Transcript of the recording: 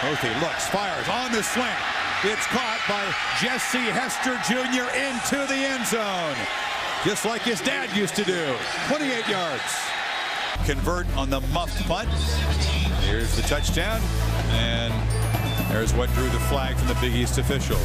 Grothe looks, fires on the slant. It's caught by Jesse Hester Jr. into the end zone. Just like his dad used to do. 28 yards. Convert on the muffed punt. Here's the touchdown. And there's what drew the flag from the Big East official.